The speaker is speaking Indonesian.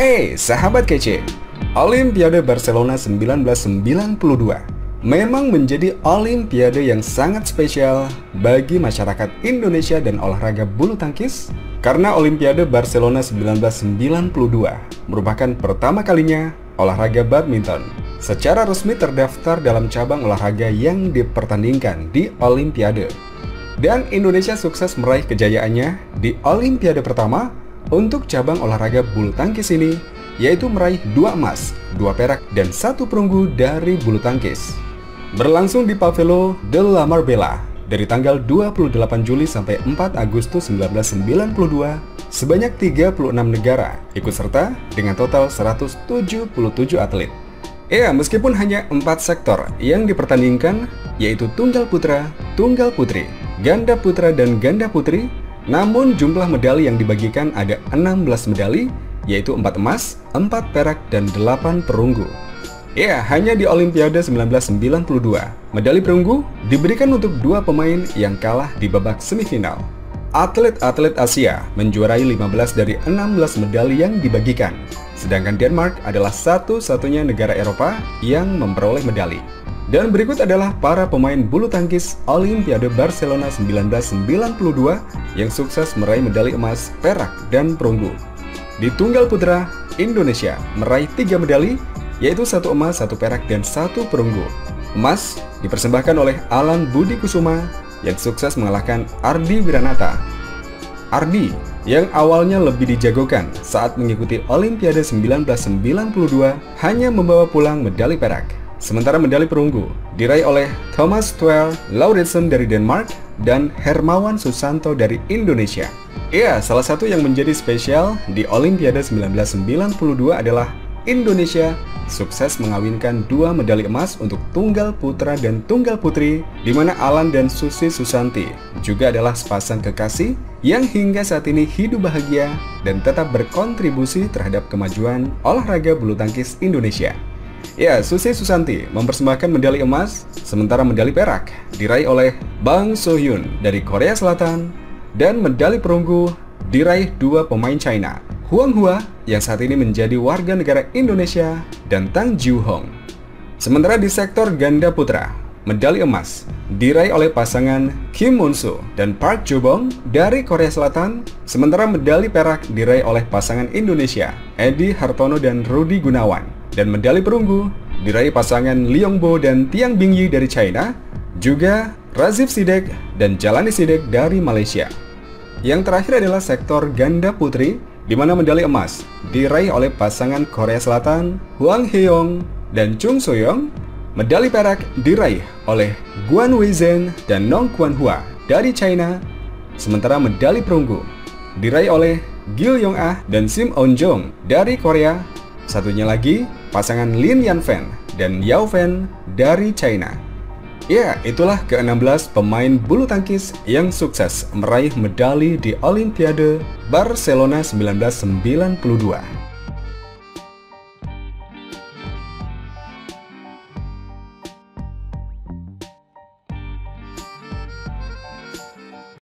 Oke, sahabat kece, Olimpiade Barcelona 1992 memang menjadi olimpiade yang sangat spesial bagi masyarakat Indonesia dan olahraga bulu tangkis karena Olimpiade Barcelona 1992 merupakan pertama kalinya olahraga badminton secara resmi terdaftar dalam cabang olahraga yang dipertandingkan di Olimpiade. Dan Indonesia sukses meraih kejayaannya di Olimpiade pertama untuk cabang olahraga bulu tangkis ini, yaitu meraih dua emas, dua perak, dan satu perunggu dari bulu tangkis. Berlangsung di Pavelo de la Marbella dari tanggal 28 Juli sampai 4 Agustus 1992, sebanyak 36 negara ikut serta dengan total 177 atlet. Ya, meskipun hanya empat sektor yang dipertandingkan, yaitu tunggal putra, tunggal putri, ganda putra dan ganda putri, namun jumlah medali yang dibagikan ada 16 medali, yaitu 4 emas, 4 perak, dan 8 perunggu. Ya, hanya di Olimpiade 1992, medali perunggu diberikan untuk dua pemain yang kalah di babak semifinal. Atlet-atlet Asia menjuarai 15 dari 16 medali yang dibagikan, sedangkan Denmark adalah satu-satunya negara Eropa yang memperoleh medali. Dan berikut adalah para pemain bulu tangkis Olimpiade Barcelona 1992 yang sukses meraih medali emas, perak, dan perunggu. Di tunggal putra, Indonesia meraih tiga medali, yaitu satu emas, satu perak, dan satu perunggu. Emas dipersembahkan oleh Alan Budi Kusuma yang sukses mengalahkan Ardi Wiranata. Ardi yang awalnya lebih dijagokan saat mengikuti Olimpiade 1992 hanya membawa pulang medali perak. Sementara medali perunggu diraih oleh Thomas Tuel Lauritsen dari Denmark dan Hermawan Susanto dari Indonesia. Ya, salah satu yang menjadi spesial di Olimpiade 1992 adalah Indonesia sukses mengawinkan dua medali emas untuk tunggal putra dan tunggal putri, di mana Alan dan Susi Susanti juga adalah sepasang kekasih yang hingga saat ini hidup bahagia dan tetap berkontribusi terhadap kemajuan olahraga bulu tangkis Indonesia. Ya, Susi Susanti mempersembahkan medali emas, sementara medali perak diraih oleh Bang Sohyun dari Korea Selatan, dan medali perunggu diraih dua pemain China, Huang Hua yang saat ini menjadi warga negara Indonesia dan Tang Jiu Hong. Sementara di sektor ganda putra, medali emas diraih oleh pasangan Kim Moon Soo dan Park Jo Bong dari Korea Selatan, sementara medali perak diraih oleh pasangan Indonesia Edi Hartono dan Rudi Gunawan, dan medali perunggu diraih pasangan Liang Bo dan Tiang Bingyi dari China, juga Razif Sidek dan Jalani Sidek dari Malaysia. Yang terakhir adalah sektor ganda putri di mana medali emas diraih oleh pasangan Korea Selatan Huang Heong dan Chung Soyoung. Medali perak diraih oleh Guan Weizhen dan Nong Kuan Hua dari China. Sementara medali perunggu diraih oleh Gil Yong Ah dan Sim On Jong dari Korea. Satunya lagi pasangan Lin Yan Fen dan Yao Fen dari China. Ya, itulah ke-16 pemain bulu tangkis yang sukses meraih medali di Olimpiade Barcelona 1992.